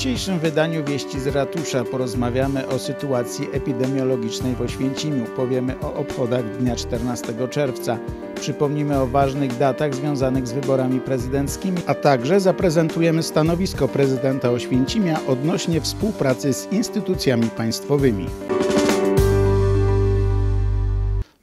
dzisiejszym wydaniu Wieści z Ratusza porozmawiamy o sytuacji epidemiologicznej w Oświęcimiu. Powiemy o obchodach dnia 14 czerwca. Przypomnimy o ważnych datach związanych z wyborami prezydenckimi, a także zaprezentujemy stanowisko prezydenta Oświęcimia odnośnie współpracy z instytucjami państwowymi.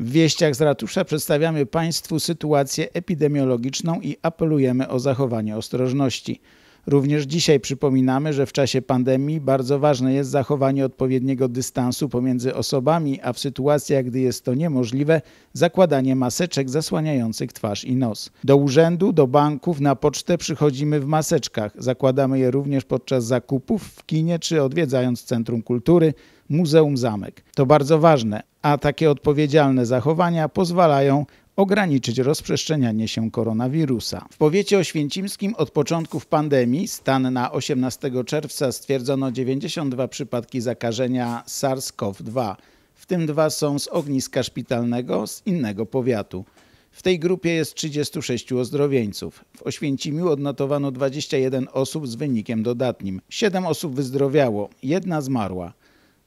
W wieściach z ratusza przedstawiamy Państwu sytuację epidemiologiczną i apelujemy o zachowanie ostrożności. Również dzisiaj przypominamy, że w czasie pandemii bardzo ważne jest zachowanie odpowiedniego dystansu pomiędzy osobami, a w sytuacjach, gdy jest to niemożliwe, zakładanie maseczek zasłaniających twarz i nos. Do urzędu, do banków, na pocztę przychodzimy w maseczkach. Zakładamy je również podczas zakupów w kinie czy odwiedzając Centrum Kultury, Muzeum Zamek. To bardzo ważne, a takie odpowiedzialne zachowania pozwalają ograniczyć rozprzestrzenianie się koronawirusa. W powiecie oświęcimskim od początków pandemii, stan na 18 czerwca, stwierdzono 92 przypadki zakażenia SARS-CoV-2, w tym dwa są z ogniska szpitalnego z innego powiatu. W tej grupie jest 36 ozdrowieńców. W Oświęcimiu odnotowano 21 osób z wynikiem dodatnim. 7 osób wyzdrowiało, jedna zmarła.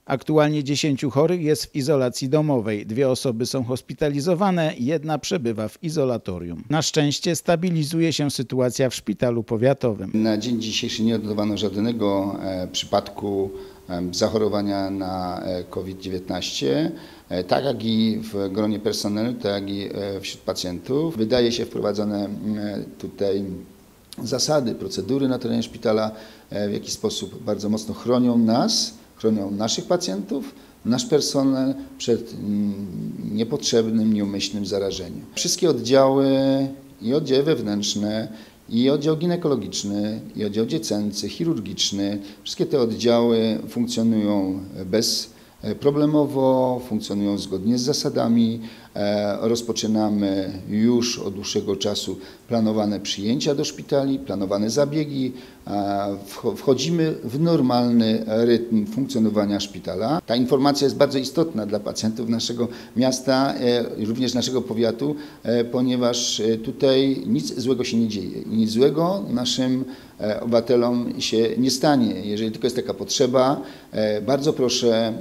Aktualnie 10 chorych jest w izolacji domowej. Dwie osoby są hospitalizowane, jedna przebywa w izolatorium. Na szczęście stabilizuje się sytuacja w szpitalu powiatowym. Na dzień dzisiejszy nie odnotowano żadnego e, przypadku zachorowania na e, COVID-19, e, tak jak i w gronie personelu, tak i wśród pacjentów. Wydaje się wprowadzone tutaj zasady, procedury na terenie szpitala, w jaki sposób bardzo mocno chronią nas, chronią naszych pacjentów, nasz personel przed mm, niepotrzebnym, nieumyślnym zarażeniem. Wszystkie oddziały i oddziały wewnętrzne, i oddział ginekologiczny, i oddział dziecięcy, chirurgiczny, wszystkie te oddziały funkcjonują bez problemowo, funkcjonują zgodnie z zasadami. E, Rozpoczynamy już od dłuższego czasu planowane przyjęcia do szpitali, planowane zabiegi. E, wcho- Wchodzimy w normalny rytm funkcjonowania szpitala. Ta informacja jest bardzo istotna dla pacjentów naszego miasta, e, również naszego powiatu, ponieważ tutaj nic złego się nie dzieje. Nic złego naszym obywatelom się nie stanie. Jeżeli tylko jest taka potrzeba, bardzo proszę,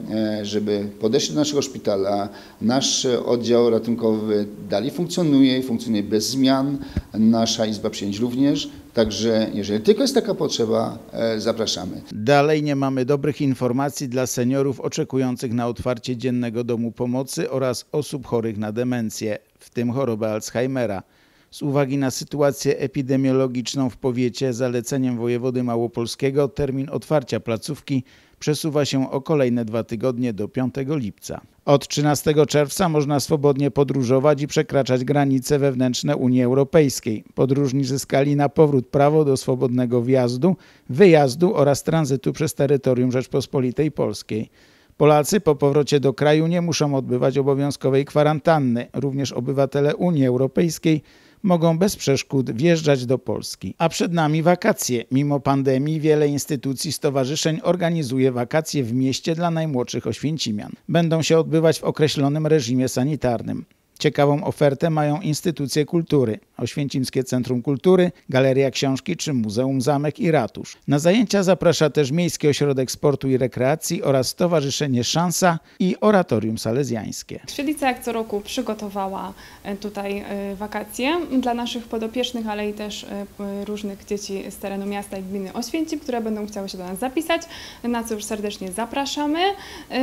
żeby podeszli do naszego szpitala. Nasz e, ratunkowy dalej funkcjonuje i funkcjonuje bez zmian. Nasza Izba Przyjęć również. Także jeżeli tylko jest taka potrzeba, e, zapraszamy. Dalej nie mamy dobrych informacji dla seniorów oczekujących na otwarcie dziennego domu pomocy oraz osób chorych na demencję, w tym chorobę Alzheimera. Z uwagi na sytuację epidemiologiczną w powiecie, zaleceniem wojewody małopolskiego termin otwarcia placówki przesuwa się o kolejne dwa tygodnie do 5 lipca. Od 13 czerwca można swobodnie podróżować i przekraczać granice wewnętrzne Unii Europejskiej. Podróżni zyskali na powrót prawo do swobodnego wjazdu, wyjazdu oraz tranzytu przez terytorium Rzeczpospolitej Polskiej. Polacy po powrocie do kraju nie muszą odbywać obowiązkowej kwarantanny. Również obywatele Unii Europejskiej mogą bez przeszkód wjeżdżać do Polski. A przed nami wakacje. Mimo pandemii wiele instytucji, stowarzyszeń organizuje wakacje w mieście dla najmłodszych oświęcimian. Będą się odbywać w określonym reżimie sanitarnym. Ciekawą ofertę mają instytucje kultury, Oświęcimskie Centrum Kultury, Galeria Książki czy Muzeum Zamek i Ratusz. Na zajęcia zaprasza też Miejski Ośrodek Sportu i Rekreacji oraz Stowarzyszenie Szansa i Oratorium Salezjańskie. Świetlica jak co roku przygotowała e, tutaj e, wakacje dla naszych podopiecznych, ale i też e, różnych dzieci z terenu miasta i gminy Oświęcim, które będą chciały się do nas zapisać, na co już serdecznie zapraszamy.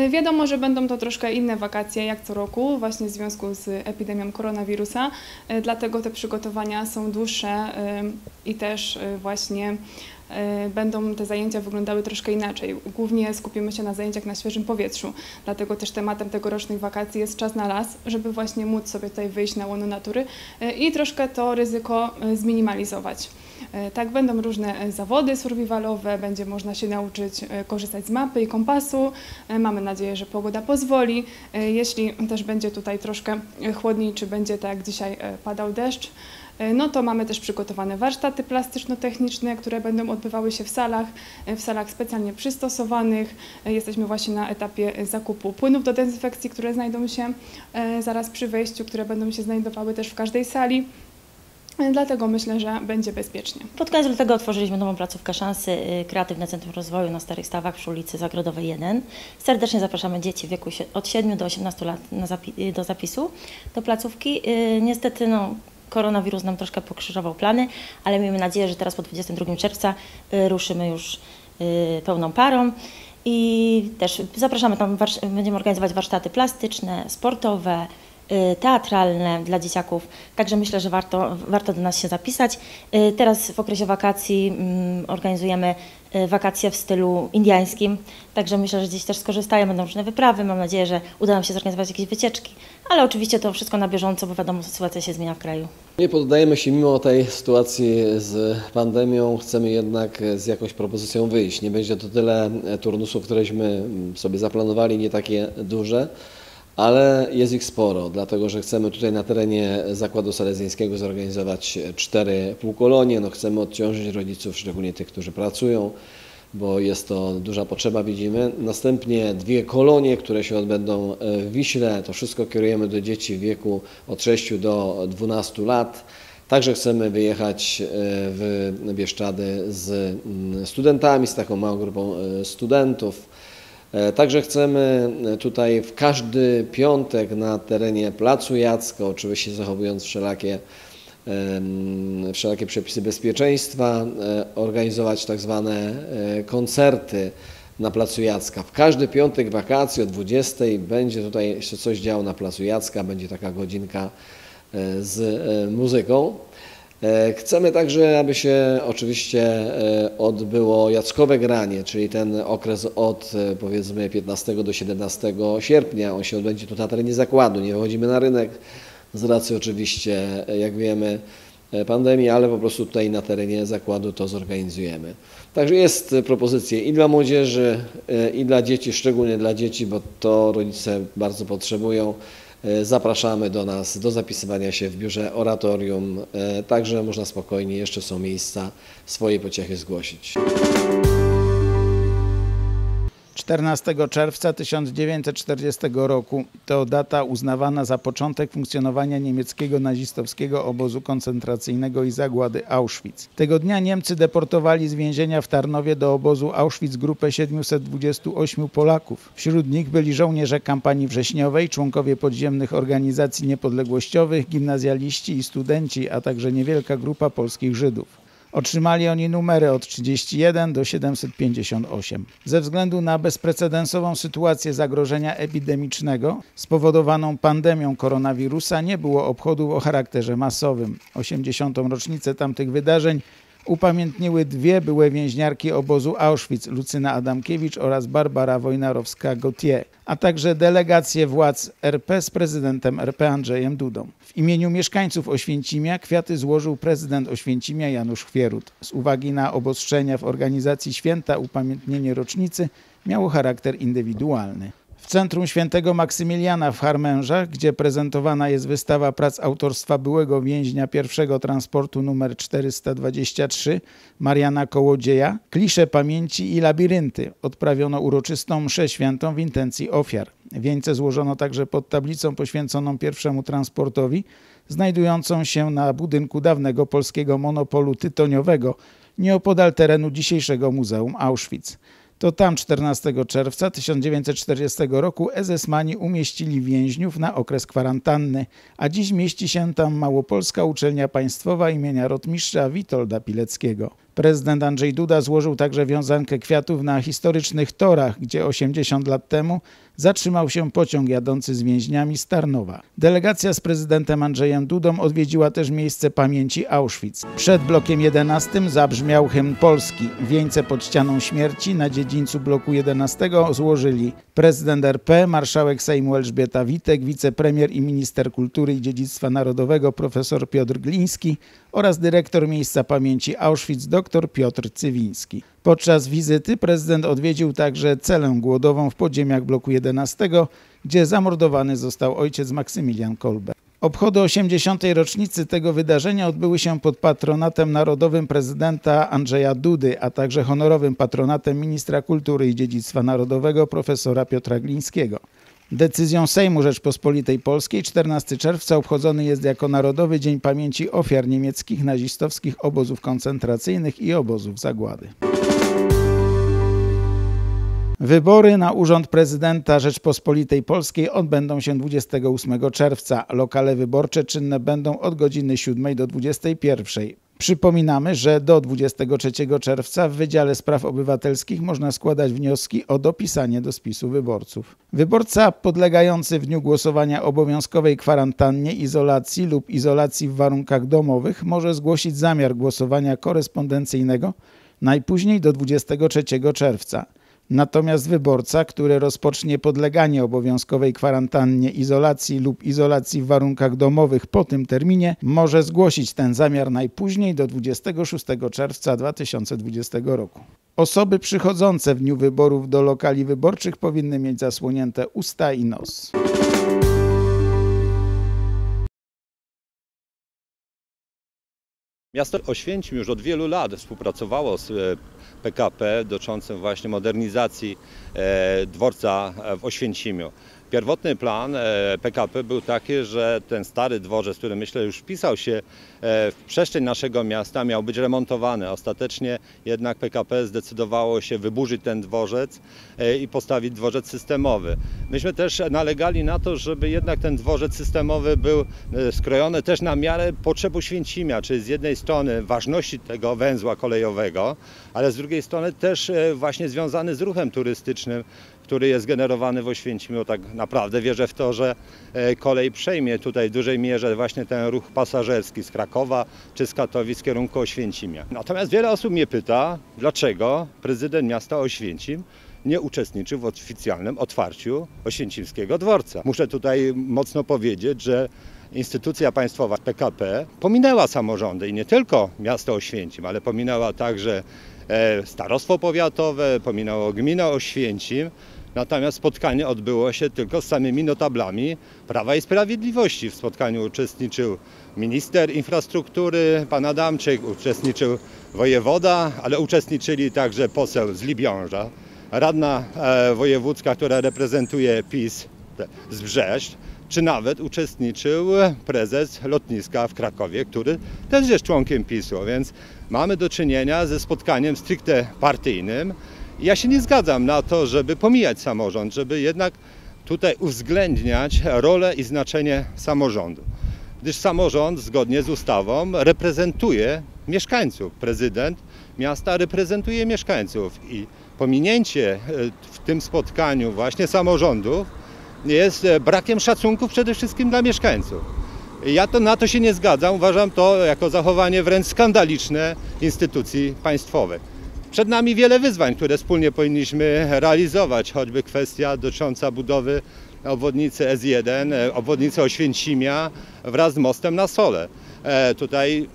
Wiadomo, że będą to troszkę inne wakacje jak co roku, właśnie w związku z epidemią koronawirusa, e, dlatego te przygotowania są dłuższe e, i też e, właśnie będą te zajęcia wyglądały troszkę inaczej. Głównie skupimy się na zajęciach na świeżym powietrzu, dlatego też tematem tegorocznych wakacji jest czas na las, żeby właśnie móc sobie tutaj wyjść na łono natury e, i troszkę to ryzyko e, zminimalizować. E, Tak, będą różne e, zawody survivalowe, będzie można się nauczyć e, korzystać z mapy i kompasu. E, Mamy nadzieję, że pogoda pozwoli. E, Jeśli też będzie tutaj troszkę e, chłodniej, czy będzie tak jak dzisiaj e, padał deszcz, E, no to mamy też przygotowane warsztaty plastyczno-techniczne, które będą odbywały się w salach, e, w salach specjalnie przystosowanych. E, Jesteśmy właśnie na etapie e, zakupu płynów do dezynfekcji, które znajdą się e, zaraz przy wejściu, które będą się znajdowały też w każdej sali. Dlatego myślę, że będzie bezpiecznie. Pod koniec lutego otworzyliśmy nową placówkę szansy Kreatywne Centrum Rozwoju na Starych Stawach przy ulicy Zagrodowej 1. Serdecznie zapraszamy dzieci w wieku od 7 do 18 lat zapi do zapisu do placówki. Niestety no, koronawirus nam troszkę pokrzyżował plany, ale miejmy nadzieję, że teraz po 22 czerwca ruszymy już pełną parą. I też zapraszamy tam, będziemy organizować warsztaty plastyczne, sportowe, y, teatralne dla dzieciaków, także myślę, że warto, warto do nas się zapisać. Y, teraz w okresie wakacji mm, organizujemy y, wakacje w stylu indiańskim, także myślę, że dzieci też skorzystają, będą różne wyprawy, mam nadzieję, że uda nam się zorganizować jakieś wycieczki, ale oczywiście to wszystko na bieżąco, bo wiadomo, sytuacja się zmienia w kraju. Nie poddajemy się mimo tej sytuacji z pandemią, chcemy jednak z jakąś propozycją wyjść. Nie będzie to tyle turnusów, któreśmy sobie zaplanowali, nie takie duże, ale jest ich sporo, dlatego że chcemy tutaj na terenie Zakładu Salezyńskiego zorganizować cztery półkolonie. No, chcemy odciążyć rodziców, szczególnie tych, którzy pracują bo jest to duża potrzeba, widzimy. Następnie dwie kolonie, które się odbędą e, w Wiśle. To wszystko kierujemy do dzieci w wieku od 6 do 12 lat. Także chcemy wyjechać e, w Bieszczady z mm, studentami, z taką małą grupą e, studentów. Także chcemy tutaj w każdy piątek na terenie Placu Jacka, oczywiście zachowując wszelakie wszelakie przepisy bezpieczeństwa, e, organizować tak zwane e, koncerty na Placu Jacka. W każdy piątek wakacji o 20 będzie tutaj się coś działo na Placu Jacka, będzie taka godzinka e, z muzyką. Chcemy także, aby się oczywiście odbyło Jackowe granie, czyli ten okres od powiedzmy 15 do 17 sierpnia. On się odbędzie tu na terenie zakładu, nie wychodzimy na rynek, z racji oczywiście, jak wiemy, pandemii, ale po prostu tutaj na terenie zakładu to zorganizujemy. Także jest propozycja i dla młodzieży, i dla dzieci, szczególnie dla dzieci, bo to rodzice bardzo potrzebują. Zapraszamy do nas do zapisywania się w biurze oratorium, także można spokojnie, jeszcze są miejsca, swojej pociechy zgłosić. 14 czerwca 1940 roku to data uznawana za początek funkcjonowania niemieckiego nazistowskiego obozu koncentracyjnego i zagłady Auschwitz. Tego dnia Niemcy deportowali z więzienia w Tarnowie do obozu Auschwitz grupę 728 Polaków. Wśród nich byli żołnierze kampanii wrześniowej, członkowie podziemnych organizacji niepodległościowych, gimnazjaliści i studenci, a także niewielka grupa polskich Żydów. Otrzymali oni numery od 31 do 758. Ze względu na bezprecedensową sytuację zagrożenia epidemicznego spowodowaną pandemią koronawirusa nie było obchodów o charakterze masowym. 80. rocznicę tamtych wydarzeń upamiętniły dwie byłe więźniarki obozu Auschwitz, Lucyna Adamkiewicz oraz Barbara Wojnarowska-Gautier, a także delegacje władz RP z prezydentem RP Andrzejem Dudą. W imieniu mieszkańców Oświęcimia kwiaty złożył prezydent Oświęcimia Janusz Chwierut. Z uwagi na obostrzenia w organizacji święta upamiętnienie rocznicy miało charakter indywidualny. W centrum świętego Maksymiliana w Harmężach, gdzie prezentowana jest wystawa prac autorstwa byłego więźnia pierwszego transportu numer 423 Mariana Kołodzieja, klisze pamięci i labirynty, odprawiono uroczystą mszę świętą w intencji ofiar. Wieńce złożono także pod tablicą poświęconą pierwszemu transportowi, znajdującą się na budynku dawnego polskiego monopolu tytoniowego, nieopodal terenu dzisiejszego Muzeum Auschwitz. To tam 14 czerwca 1940 roku SS-mani umieścili więźniów na okres kwarantanny, a dziś mieści się tam Małopolska Uczelnia Państwowa imienia rotmistrza Witolda Pileckiego. Prezydent Andrzej Duda złożył także wiązankę kwiatów na historycznych torach, gdzie 80 lat temu zatrzymał się pociąg jadący z więźniami z Tarnowa. Delegacja z prezydentem Andrzejem Dudą odwiedziła też miejsce pamięci Auschwitz. Przed blokiem 11 zabrzmiał hymn polski. Wieńce pod ścianą śmierci na dziedzińcu bloku 11 złożyli prezydent RP, marszałek Sejmu Elżbieta Witek, wicepremier i minister kultury i dziedzictwa narodowego profesor Piotr Gliński oraz dyrektor miejsca pamięci Auschwitz dr Piotr Cywiński. Podczas wizyty prezydent odwiedził także celę głodową w podziemiach bloku 11, gdzie zamordowany został ojciec Maksymilian Kolbe. Obchody 80. rocznicy tego wydarzenia odbyły się pod patronatem narodowym prezydenta Andrzeja Dudy, a także honorowym patronatem ministra kultury i dziedzictwa narodowego profesora Piotra Glińskiego. Decyzją Sejmu Rzeczpospolitej Polskiej 14 czerwca obchodzony jest jako Narodowy Dzień Pamięci Ofiar Niemieckich Nazistowskich Obozów Koncentracyjnych i Obozów Zagłady. Wybory na urząd prezydenta Rzeczpospolitej Polskiej odbędą się 28 czerwca. Lokale wyborcze czynne będą od godziny 7 do 21. Przypominamy, że do 23 czerwca w Wydziale Spraw Obywatelskich można składać wnioski o dopisanie do spisu wyborców. Wyborca podlegający w dniu głosowania obowiązkowej kwarantannie, izolacji lub izolacji w warunkach domowych może zgłosić zamiar głosowania korespondencyjnego najpóźniej do 23 czerwca. Natomiast wyborca, który rozpocznie podleganie obowiązkowej kwarantannie, izolacji lub izolacji w warunkach domowych po tym terminie, może zgłosić ten zamiar najpóźniej do 26 czerwca 2020 roku. Osoby przychodzące w dniu wyborów do lokali wyborczych powinny mieć zasłonięte usta i nos. Miasto Oświęcim już od wielu lat współpracowało z PKP dotyczącym właśnie modernizacji e, dworca w Oświęcimiu. Pierwotny plan PKP był taki, że ten stary dworzec, który myślę już wpisał się e, w przestrzeń naszego miasta, miał być remontowany. Ostatecznie jednak PKP zdecydowało się wyburzyć ten dworzec e, i postawić dworzec systemowy. Myśmy też nalegali na to, żeby jednak ten dworzec systemowy był skrojony też na miarę potrzeb Oświęcimia, czyli z jednej strony ważności tego węzła kolejowego, ale z drugiej strony też właśnie związany z ruchem turystycznym, który jest generowany w Oświęcimiu. Tak naprawdę wierzę w to, że e, kolej przejmie tutaj w dużej mierze właśnie ten ruch pasażerski z Krakowa czy z Katowic w kierunku Oświęcimia. Natomiast wiele osób mnie pyta, dlaczego prezydent miasta Oświęcim nie uczestniczył w oficjalnym otwarciu Oświęcimskiego dworca. Muszę tutaj mocno powiedzieć, że instytucja państwowa PKP pominęła samorządy i nie tylko miasto Oświęcim, ale pominęła także e, starostwo powiatowe, pominęło gminę Oświęcim. Natomiast spotkanie odbyło się tylko z samymi notablami Prawa i Sprawiedliwości. W spotkaniu uczestniczył minister infrastruktury, pan Adamczyk, uczestniczył wojewoda, ale uczestniczyli także poseł z Libiąża, radna e, wojewódzka, która reprezentuje PiS z Brzeszcz, czy nawet uczestniczył prezes lotniska w Krakowie, który też jest członkiem PiSu, więc mamy do czynienia ze spotkaniem stricte partyjnym. Ja się nie zgadzam na to, żeby pomijać samorząd, żeby jednak tutaj uwzględniać rolę i znaczenie samorządu. Gdyż samorząd zgodnie z ustawą reprezentuje mieszkańców. Prezydent miasta reprezentuje mieszkańców i pominięcie e, w tym spotkaniu właśnie samorządów jest e, brakiem szacunku przede wszystkim dla mieszkańców. Ja to, na to się nie zgadzam. Uważam to jako zachowanie wręcz skandaliczne instytucji państwowych. Przed nami wiele wyzwań, które wspólnie powinniśmy realizować, choćby kwestia dotycząca budowy obwodnicy S1, e, obwodnicy Oświęcimia wraz z mostem na Sole. E, tutaj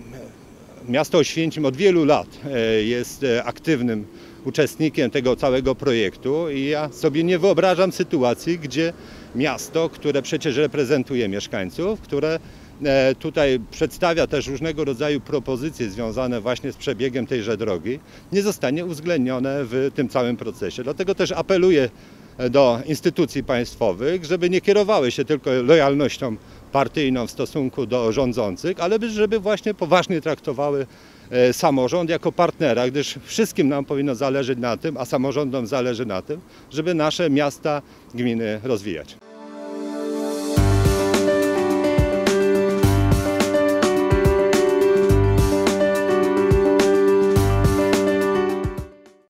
miasto Oświęcim od wielu lat e, jest aktywnym uczestnikiem tego całego projektu i ja sobie nie wyobrażam sytuacji, gdzie miasto, które przecież reprezentuje mieszkańców, które tutaj przedstawia też różnego rodzaju propozycje związane właśnie z przebiegiem tejże drogi, nie zostanie uwzględnione w tym całym procesie. Dlatego też apeluję e, do instytucji państwowych, żeby nie kierowały się tylko lojalnością partyjną w stosunku do rządzących, ale żeby właśnie poważnie traktowały e, samorząd jako partnera, gdyż wszystkim nam powinno zależeć na tym, a samorządom zależy na tym, żeby nasze miasta, gminy rozwijać.